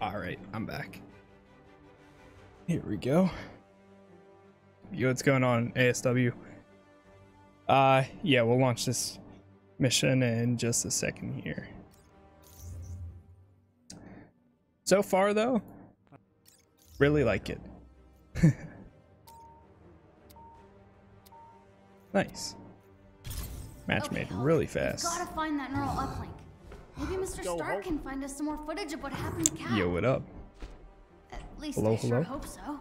All right, I'm back. Here we go. Yo, what's going on, ASW? Uh, yeah, we'll launch this mission in just a second here. So far, though, really like it. nice. Match made really fast. Gotta find that neural uplink. Maybe Mr. Stark can find us some more footage of what happened to Cal. Yo, what up? At least Hello, I sure hello? hope so.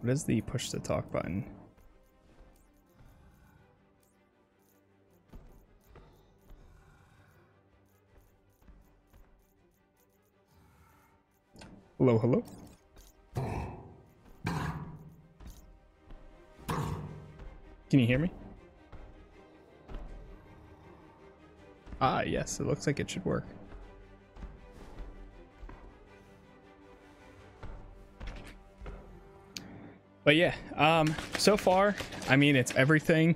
What is the push to talk button? Hello, hello. Can you hear me? Ah, yes, it looks like it should work. But yeah, um, so far, I mean, it's everything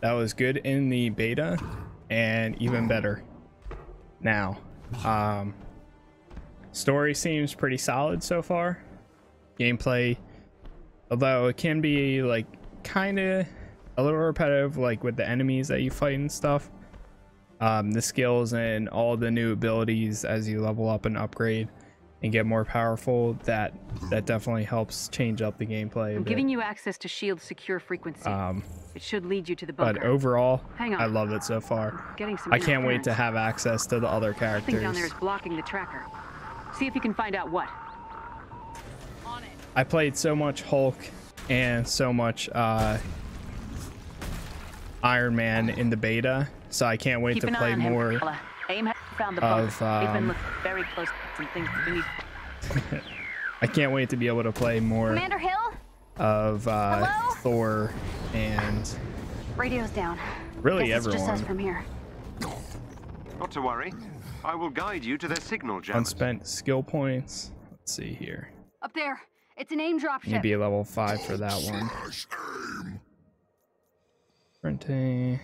that was good in the beta and even better now. Um, story seems pretty solid so far. Gameplay, although it can be like kind of a little repetitive, like with the enemies that you fight and stuff. Um, the skills and all the new abilities as you level up and upgrade and get more powerful that that definitely helps change up the gameplay I'm giving you access to Shield secure frequency. um it should lead you to the bunker. but overall Hang on. i love it so far Getting some i can't wait to have access to the other Something down there characters blocking the tracker. See if you can find out what. i played so much hulk and so much uh iron man in the beta so i can't wait Keep to play on him, more Carla. AIM has found the of, bunker. We've been um, very close at some things we need. i can't wait to be able to play more Commander Hill? of uh thor and Radio's down. really Guess it's just us everyone from here. Not to worry. I will guide you to their signal jammers. unspent skill points let's see here Up there. It's an AIM dropship. Need to be level five for that one. Printing.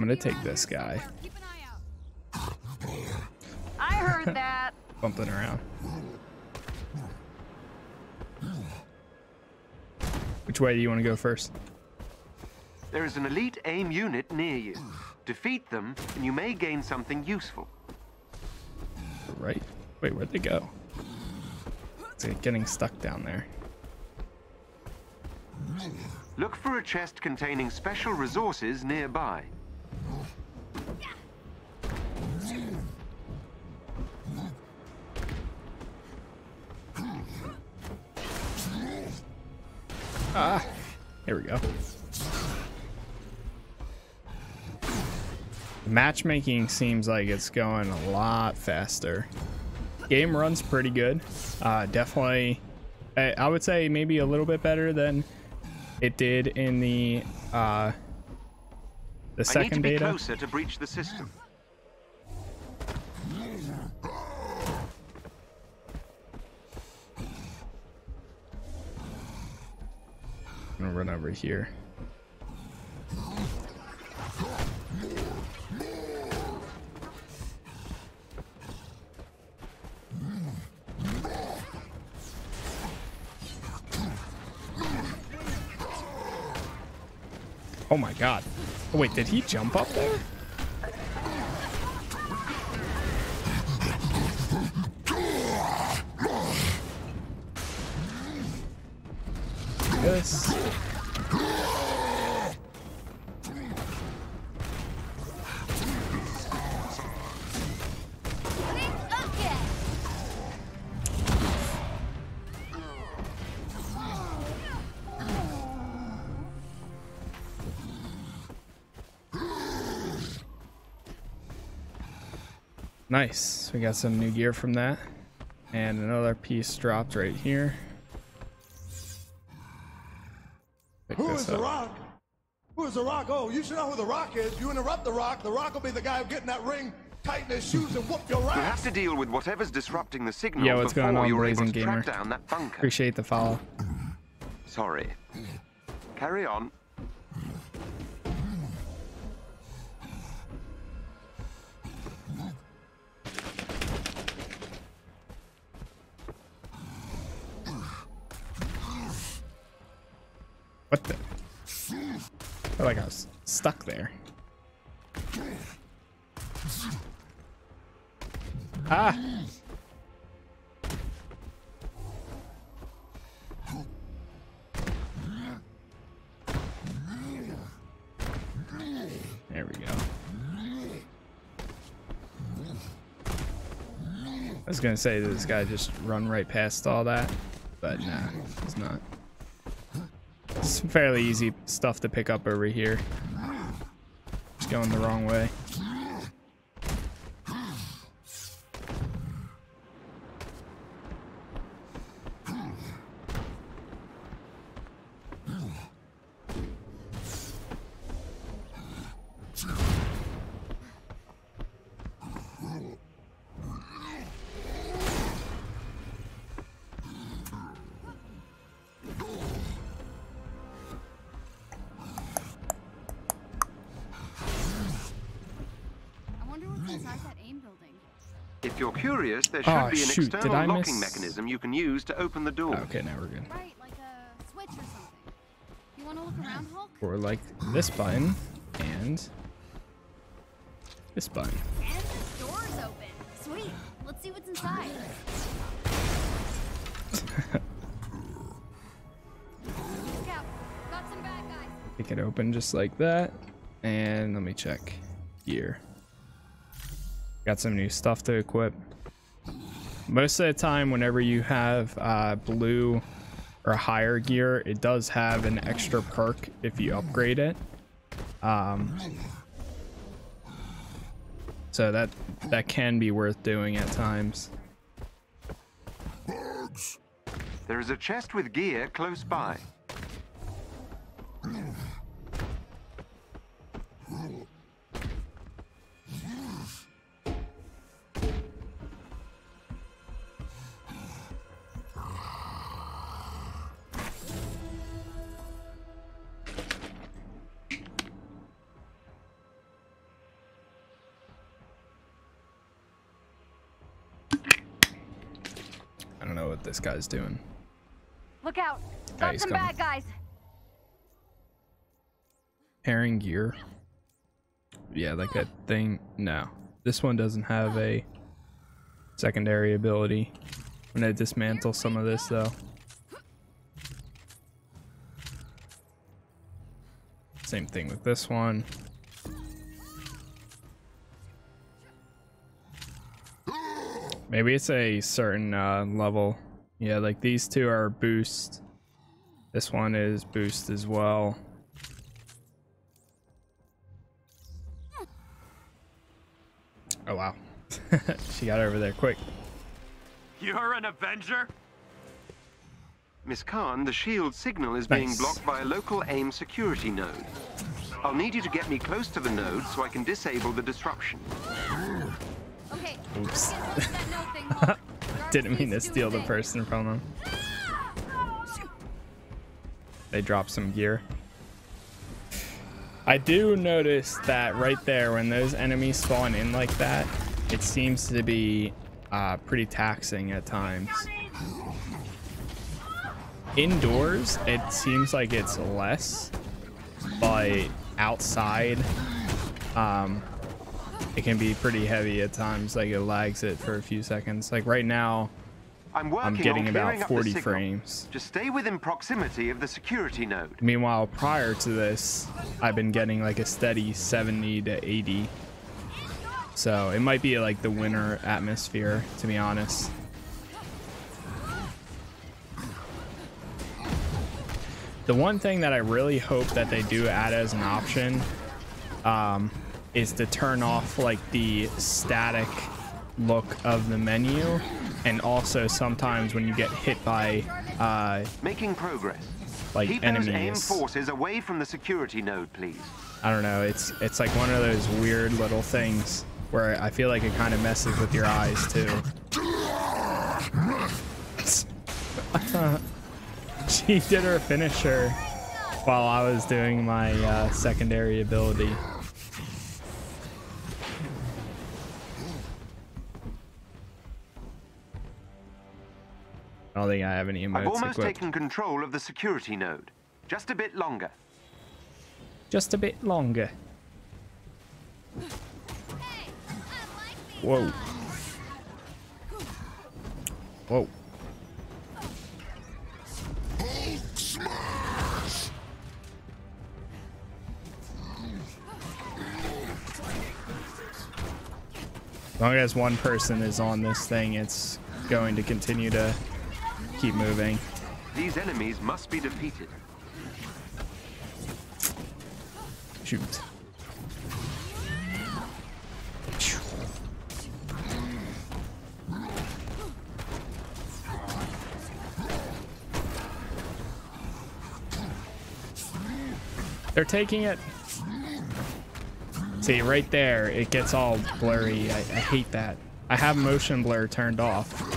That obstruction I'm gonna take this guy. Keep an eye out. I heard that. Bumping around. Which way do you want to go first? There is an elite AIM unit near you. Defeat them, and you may gain something useful. Right. Wait, where'd they go? It's like getting stuck down there. Look for a chest containing special resources nearby. Here we go. Matchmaking seems like it's going a lot faster. Game runs pretty good. Uh, definitely, I, I would say maybe a little bit better than it did in the uh, the I need to be beta. closer to breach the system. I'm gonna run over here. Oh my god. Wait, did he jump up there? Yes. Nice. We got some new gear from that. And another piece dropped right here. Pick Who this is the rock? Who is the rock? Oh, you should know who the rock is. You interrupt the rock, the rock will be the guy who get in that ring, tighten his shoes, and whoop your ass. You'll have to deal with whatever's disrupting the signal Yeah, what's before going on, you're able to track Gamer? down that bunker. Appreciate the follow. Sorry. Carry on. Like I was stuck there. Ah! There we go. I was gonna say this guy just run right past all that, but nah, he's not. Fairly easy stuff to pick up over here. Just going the wrong way. Be an shoot, did external I locking miss- mechanism you can use to open the door. Okay, now we're good. Right, like a switch or something. You want to look around, Hulk? Or like this button and this button. And this door's open. Sweet. Let's see what's inside. Scout, got some bad guys. Pick it open just like that. And let me check gear. Got some new stuff to equip. Most of the time, whenever you have uh, blue or higher gear, it does have an extra perk if you upgrade it. Um, so that that can be worth doing at times. There is a chest with gear close by. What this guy's doing. Look out. Got some coming. bad guys. Pairing gear. Yeah, like that thing. No. This one doesn't have a secondary ability. I'm gonna dismantle some of this though. Same thing with this one. Maybe it's a certain uh, level. Yeah, like these two are boost. This one is boost as well. Oh wow. she got over there quick. You're an Avenger? Miss Khan, the shield signal is being blocked by a local AIM security node. I'll need you to get me close to the node so I can disable the disruption. Okay. Oops. Didn't mean to steal the person from them. They dropped some gear. I do notice that right there when those enemies spawn in like that, it seems to be uh, pretty taxing at times. Indoors, it seems like it's less, but outside, um, it can be pretty heavy at times. Like it lags it for a few seconds. Like right now, I'm working I'm getting about up the 40 frames. Just stay within proximity of the security node. Meanwhile, prior to this, I've been getting like a steady 70 to 80. So it might be like the winter atmosphere, to be honest. The one thing that I really hope that they do add as an option um, is to turn off like the static look of the menu. And also sometimes when you get hit by uh, Making progress. like Keep those AIM forces away from the security node, please. I don't know. It's it's like one of those weird little things where I feel like it kind of messes with your eyes too. she did her finisher while I was doing my uh, secondary ability. I don't think I have any I've almost equipped. taken control of the security node. Just a bit longer. just a bit longer. Whoa. Whoa. As long as one person is on this thing, it's going to continue to keep moving. These enemies must be defeated. Shoot. They're taking it. See, right there, it gets all blurry. I, I hate that. I have motion blur turned off,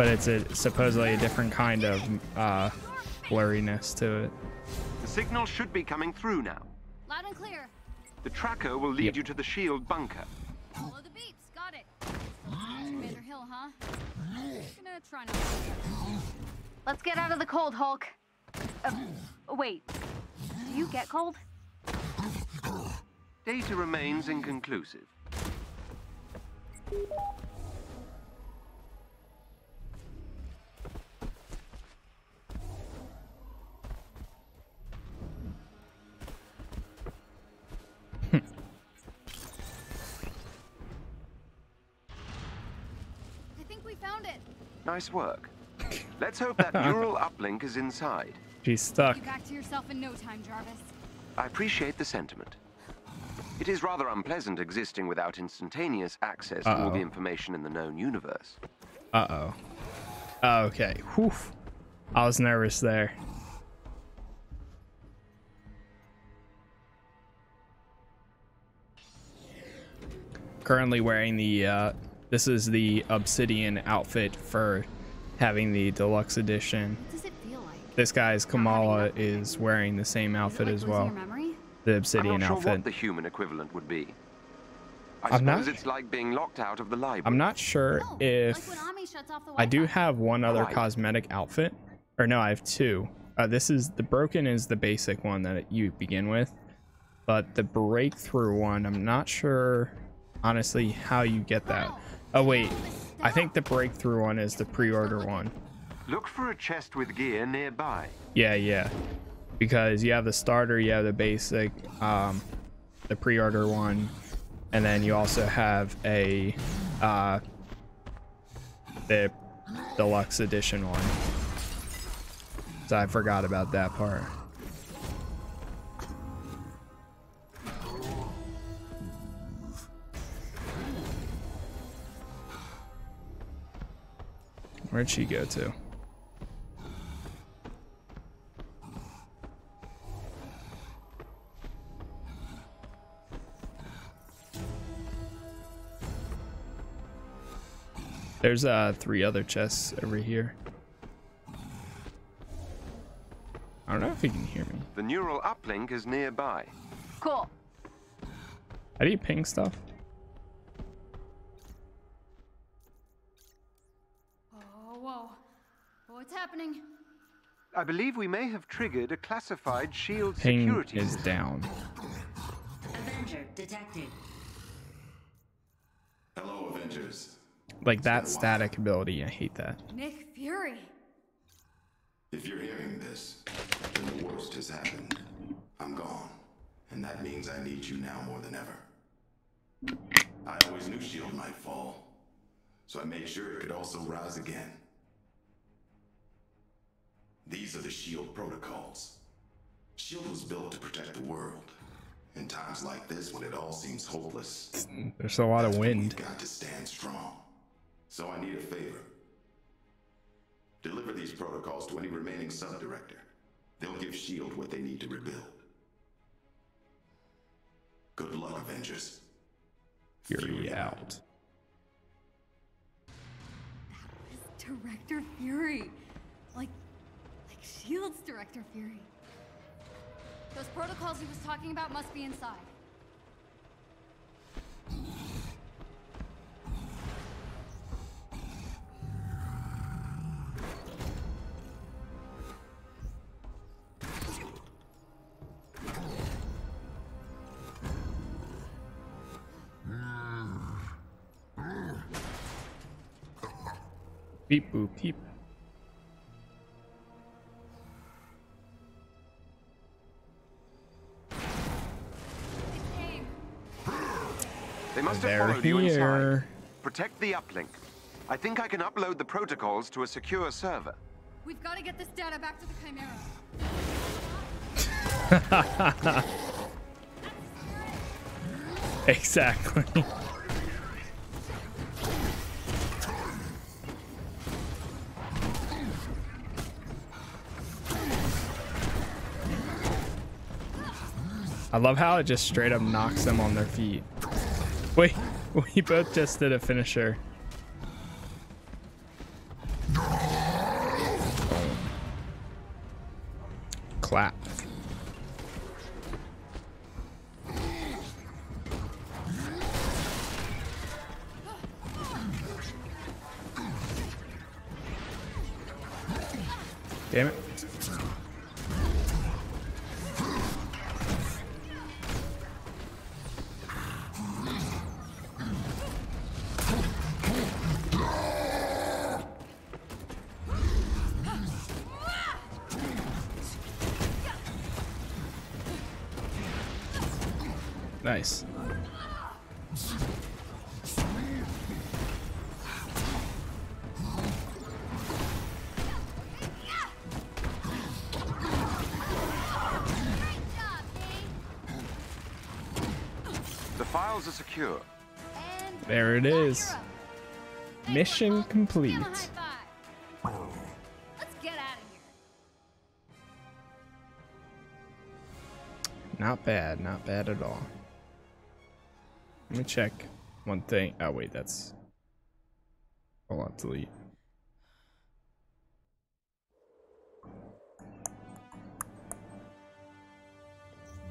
but it's a supposedly a different kind of uh, blurriness to it. The signal should be coming through now. Loud and clear. The tracker will lead Yep. you to the shield bunker. Follow the beeps. Got it. Commander Hill, huh? Gonna try not to. Let's get out of the cold, Hulk. Uh, wait. Do you get cold? Data remains inconclusive. We found it. Nice work. Let's hope that neural uplink is inside. She's stuck. Get back to yourself in no time, Jarvis. I appreciate the sentiment. It is rather unpleasant existing without instantaneous access to all the information in the known universe. Uh-oh. Okay. Whew. I was nervous there. Currently wearing the, uh, this is the Obsidian outfit for having the deluxe edition. What does it feel like? This guy's Kamala is wearing the same outfit like as well. Your memory? The I'm Obsidian not sure outfit. what the human equivalent would be. I I'm suppose not- it's like being locked out of the library. I'm not sure No, if... like when shuts off the I do have one other Right. cosmetic outfit. Or no, I have two. Uh, this is the broken is the basic one that you begin with. But the breakthrough one, I'm not sure honestly how you get that. Oh wait, I think the breakthrough one is the pre-order one. Look for a chest with gear nearby. Yeah, yeah. Because you have the starter, you have the basic, um, the pre-order one, and then you also have a uh, the deluxe edition one. So I forgot about that part. Where'd she go to? There's uh three other chests over here. I don't know if you can hear me. The neural uplink is nearby. Cool. How do you ping stuff? What's happening? I believe we may have triggered a classified shield Ping security. is down. Avenger detected. Hello, Avengers. Like that static ability, I hate that. Nick Fury. If you're hearing this, then the worst has happened. I'm gone. And that means I need you now more than ever. I always knew S.H.I.E.L.D. might fall. So I made sure it could also rise again. These are the S.H.I.E.L.D. protocols. S.H.I.E.L.D. was built to protect the world. In times like this, when it all seems hopeless, There's a lot of wind. We've got to stand strong. So I need a favor. Deliver these protocols to any remaining sub-director. They'll give S.H.I.E.L.D. what they need to rebuild. Good luck, Avengers. Fury out. Director Fury. Like, like shields, Director Fury. Those protocols he was talking about must be inside. Beep boop beep. They must have They're followed you inside. Protect the uplink. I think I can upload the protocols to a secure server. We've got to get this data back to the Chimera. Exactly. I love how it just straight up knocks them on their feet. Wait, we both just did a finisher. Clap. Damn it. Of here. Not bad, not bad at all. Let me check one thing. Oh wait, that's hold on, delete.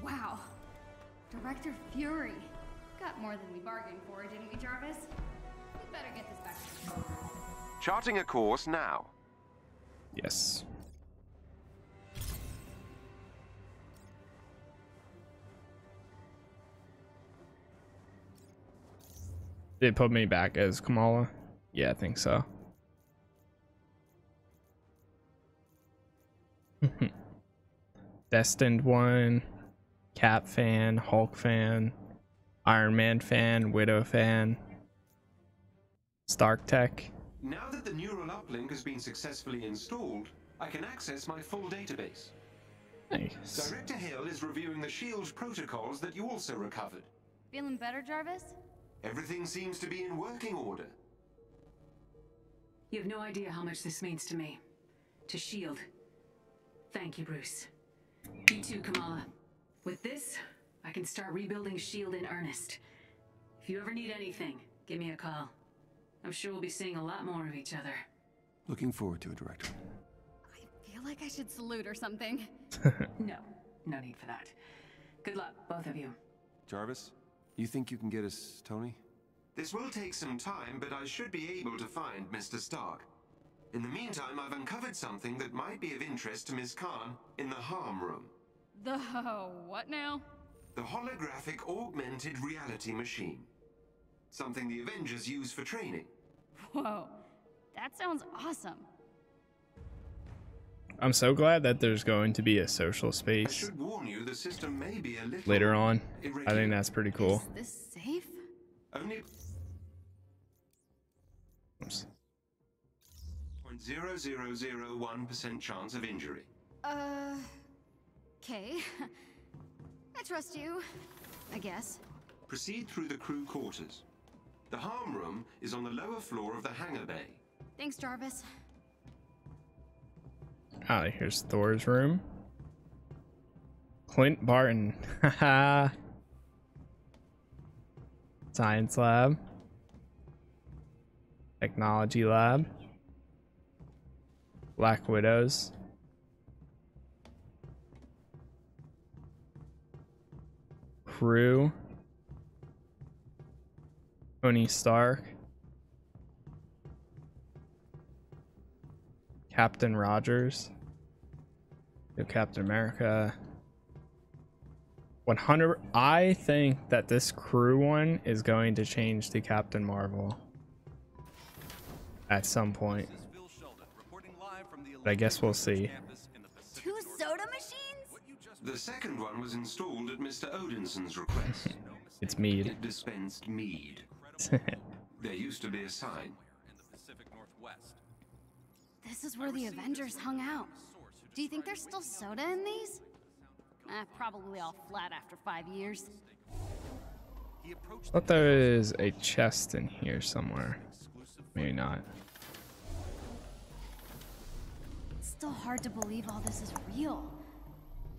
Wow. Director Fury. Got more than we bargained for, didn't we, Jarvis? We better get this back. Charting a course now. Yes. Did it put me back as Kamala? Yeah, I think so. Destined one, Cap fan, Hulk fan, Iron Man fan, Widow fan, Stark Tech. Now that the neural uplink has been successfully installed, I can access my full database. Nice. Director Hill is reviewing the SHIELD protocols that you also recovered. Feeling better, Jarvis? Everything seems to be in working order. You have no idea how much this means to me. To S.H.I.E.L.D. Thank you, Bruce. You too, Kamala. With this, I can start rebuilding S.H.I.E.L.D. in earnest. If you ever need anything, give me a call. I'm sure we'll be seeing a lot more of each other. Looking forward to it, Director. I feel like I should salute or something. No, no need for that. Good luck, both of you. Jarvis, you think you can get us Tony? This will take some time, but I should be able to find Mr. Stark. In the meantime, I've uncovered something that might be of interest to Ms. Khan in the harm room. The what now? The holographic augmented reality machine. Something the Avengers use for training. Whoa. That sounds awesome. I'm so glad that there's going to be a social I space should warn you, the system may be a little later on. I think that's pretty cool. Is this safe? Only Oops. 0.0001% chance of injury. Uh. Okay. I trust you. I guess. Proceed through the crew quarters. The harm room is on the lower floor of the hangar bay. Thanks, Jarvis. Ah, here's Thor's room. Clint Barton. Haha. Science lab. Technology lab. Black Widows. Crew. Tony Stark. Captain Rogers. Yo, Captain America. 100 I think that this crew one is going to change to Captain Marvel at some point. But I guess we'll see. Two soda machines? The second one was installed at Mr. Odinson's request. It's mead. It dispensed mead. There used to be a sign. This is where the Avengers hung out. Do you think there's still soda in these? Eh, probably all flat after five years. I thought there is a chest in here somewhere. Maybe not. It's still hard to believe all this is real.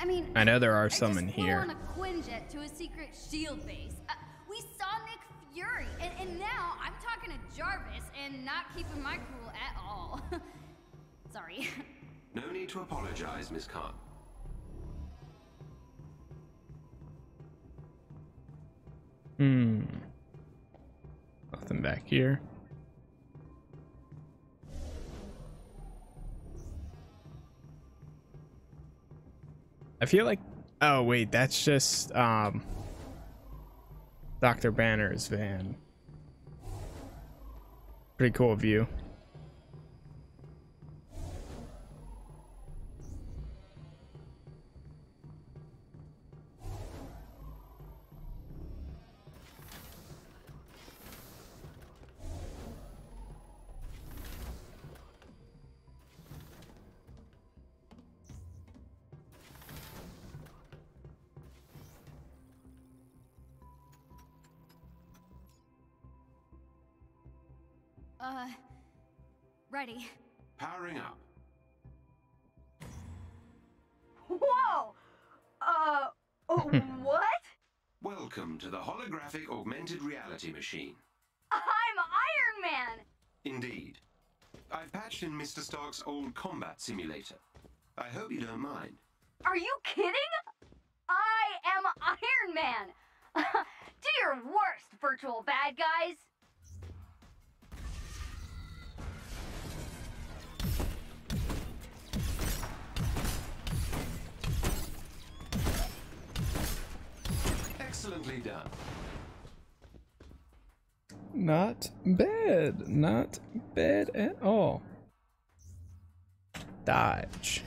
I mean, I know there are some in here. on a Quinjet to a secret shield base. Uh, we saw Nick Fury, and, and now I'm talking to Jarvis and not keeping my cool at all. Sorry. No need to apologize, Miss Khan. Hmm. Nothing back here. I feel like oh wait, that's just um Dr. Banner's van. Pretty cool view. In old combat simulator. I hope you don't mind. Are you kidding? I am Iron Man! Do your worst, virtual bad guys! Excellently done. Not bad. Not bad at all. Dodge.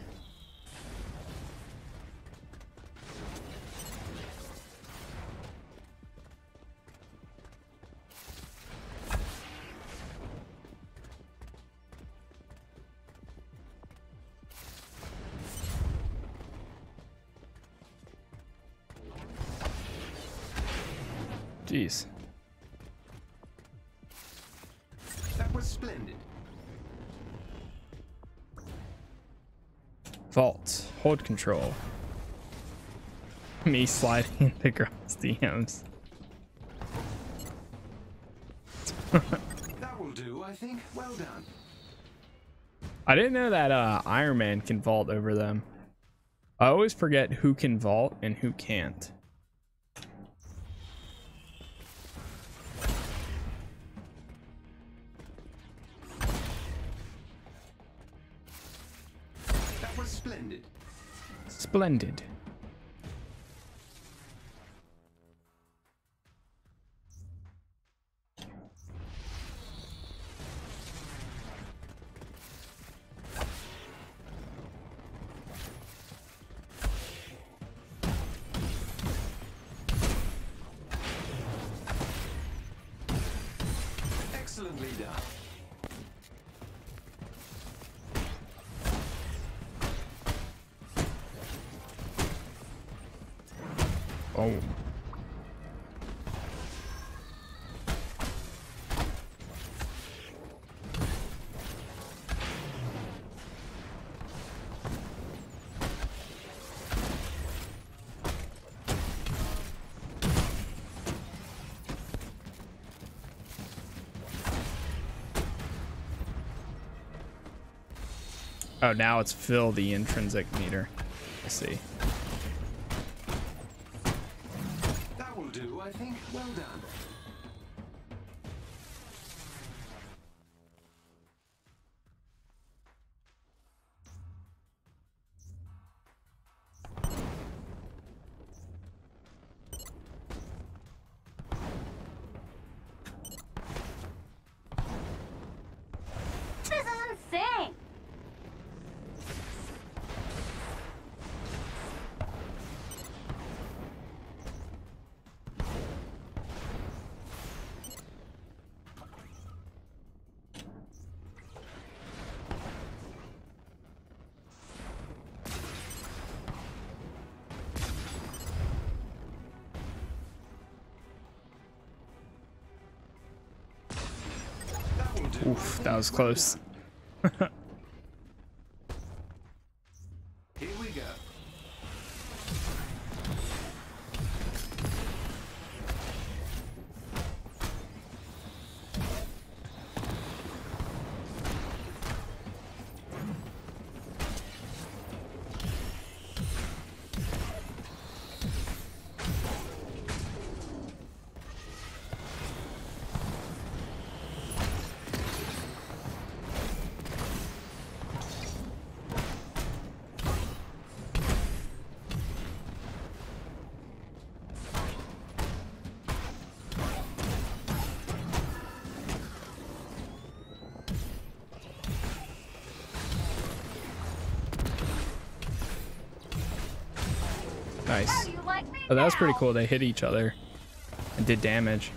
Hold control. Me sliding into girls' DMs. That will do, I think. Well done. I didn't know that uh, Iron Man can vault over them. I always forget who can vault and who can't. Splendid. Oh, now it's fill the intrinsic meter. I see. Oof, that was close. Oh, that was pretty cool. They hit each other and did damage.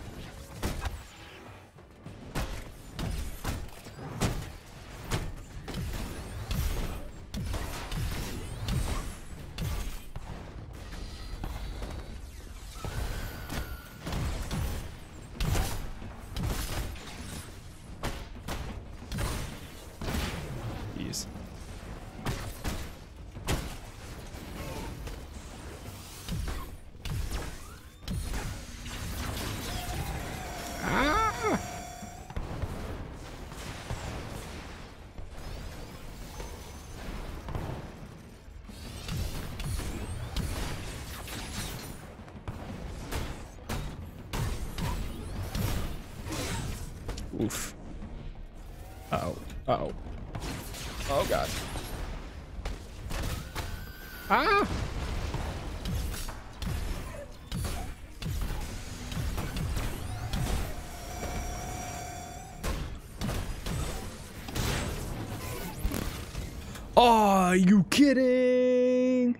Oh, are you kidding?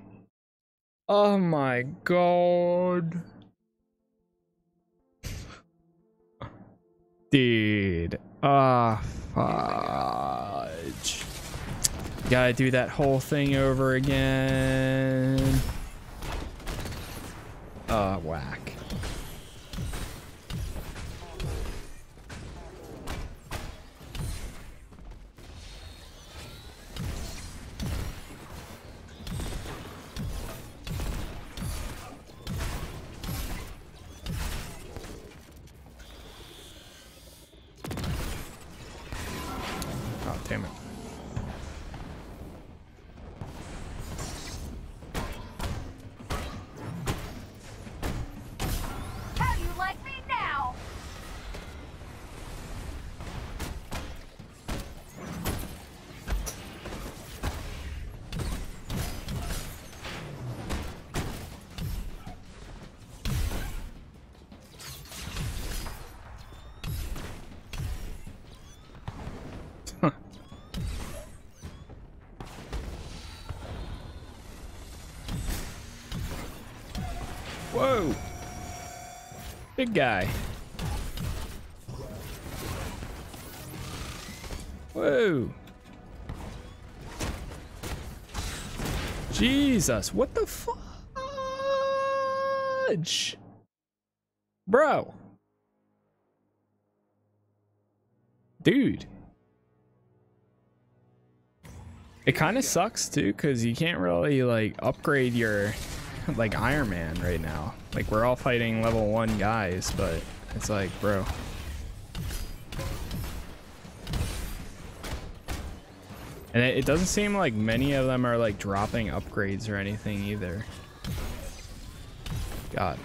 Oh my god. Dude. Ah, fudge. Gotta do that whole thing over again. Ah, whack. Whoa. Big guy. Whoa. Jesus, what the fudge? Bro. Dude. It kind of sucks too, because you can't really like upgrade your like Iron Man right now. Like we're all fighting level one guys, but it's like, bro. And it, it doesn't seem like many of them are like dropping upgrades or anything either. God.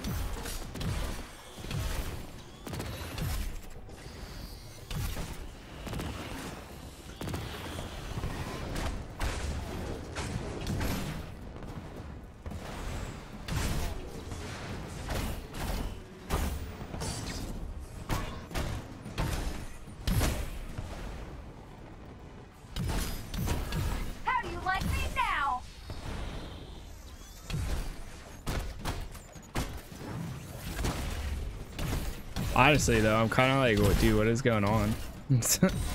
Honestly though, I'm kind of like, dude, what is going on?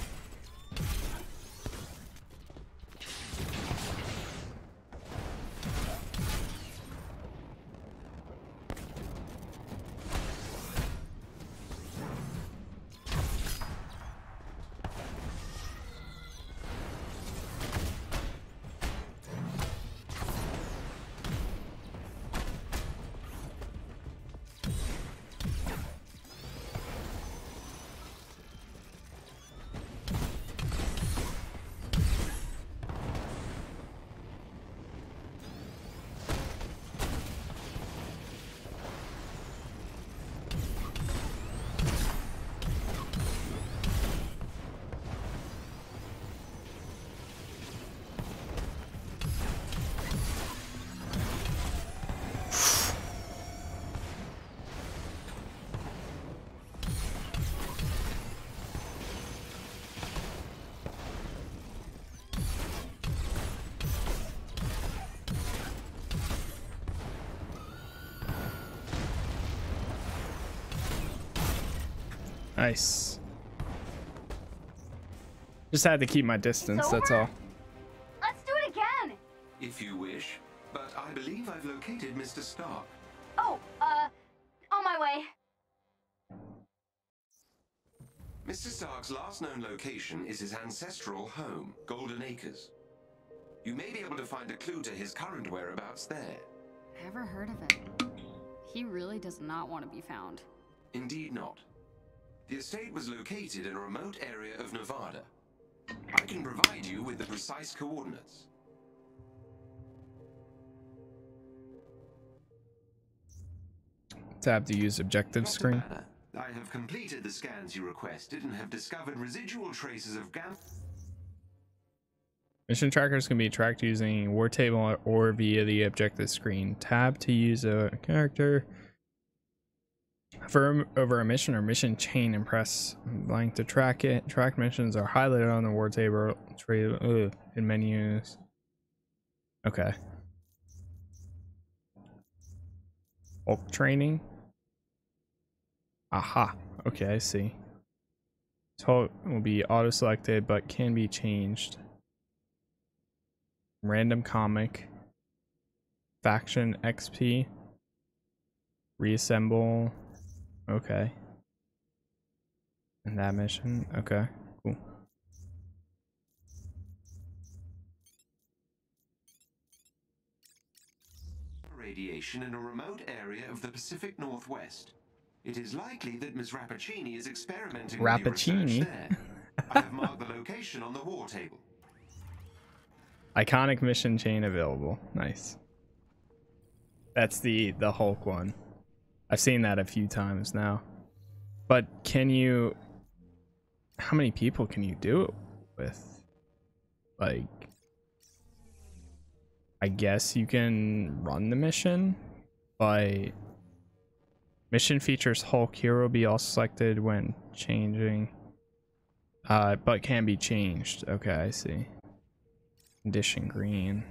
Nice. Just had to keep my distance, that's all. Let's do it again. If you wish. But I believe I've located Mr. Stark. Oh, uh, on my way. Mr. Stark's last known location is his ancestral home, Golden Acres. You may be able to find a clue to his current whereabouts there. Ever heard of it? He really does not want to be found. Indeed not. The estate was located in a remote area of Nevada. I can provide you with the precise coordinates. Tab to use objective screen. I have completed the scans you requested and have discovered residual traces of gamma. Mission trackers can be tracked using War Table or via the objective screen. Tab to use a character for over a mission or mission chain and press blank to track it. Track missions are highlighted on the War Table ugh, in menus. Okay. Hulk training. Aha. Okay, I see. Hulk will be auto selected but can be changed random comic faction xp reassemble okay and that mission okay cool radiation in a remote area of the Pacific Northwest. It is likely that Ms. Rappaccini is experimenting with your Rappaccini? there. I have marked the location on the war table. iconic mission chain available nice that's the the hulk one i've seen that a few times now. But can you how many people can you do it with? Like i guess you can run the mission but mission features hulk hero be all selected when changing uh but can be changed. Okay i see. Condition green.